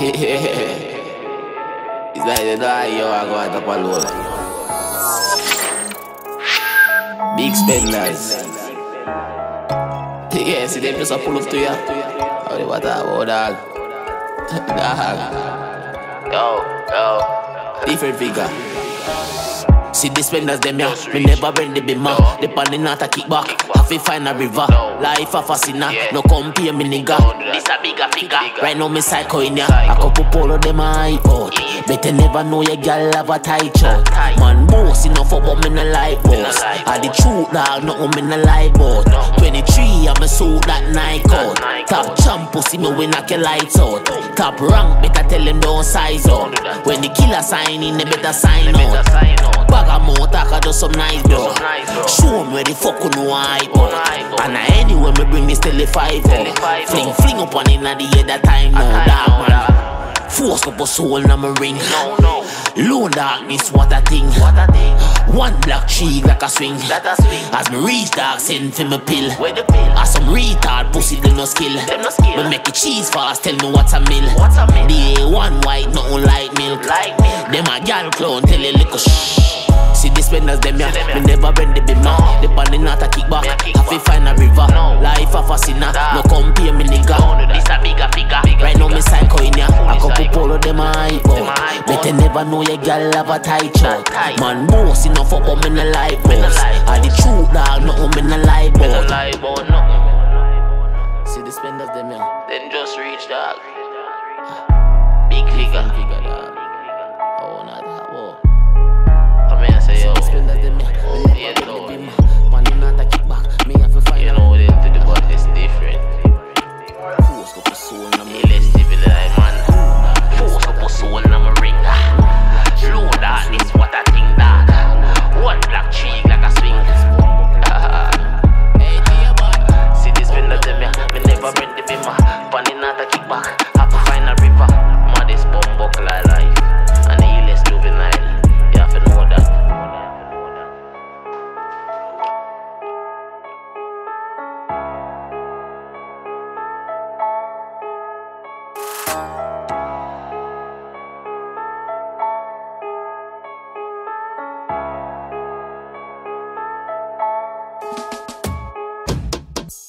It's like the die yo, I go out up alone. Big spenders. Yeah, see them just a pull up to ya. How they what about dog? Dog. Yo, yo. Different figure. See the spenders them ya, me never bend the bimmer. The pan not a kick to find a river. Life a fascina, no compare me nigga. This a bigger figure. Right now me psycho in ya, a couple polo them a out. Better never know your girl have a tight shot. Man boss enough for but me no like boss. I the truth dog, no me no like boss. 23 I'm a suit that night out. Top champ pussy me we knock your lights out. Top rank better tell them don't size out. When the killer sign in, they better sign out. Bag of more talk, I do some nice bro. Show 'em where the fuck you know I. Anyway me bring this tele five eh. up. Fling fling up on in the head that time no dark man. Force up a soul in my ring. No, no. Lone darkness, what a thing. What a thing. One black cheek like a swing. That a swing. As me reach dark, send for me pill. Where the pill? As some retard pussy, them no skill. Them no skill. Me make it cheese fast, tell me what's a mill. What's a mill? The A1 white, nothing like milk. Like milk. Them a gal clown, tell you little shh. See the spenders them ya, me never bend the bim No. now. The band not a kick back, Me a kick have to find a river. No. A fascina, Nah. no compare me nigga. Don't do that. This a bigger figure. Right now me psycho in ya, a couple polo them a hype Them out. hype Better never know your gal have a tight shot. Man boss enough up, but me no like boss. I the truth dog, nothing me no boss. lie nothing. See the spenders them ya. Then just reach dog.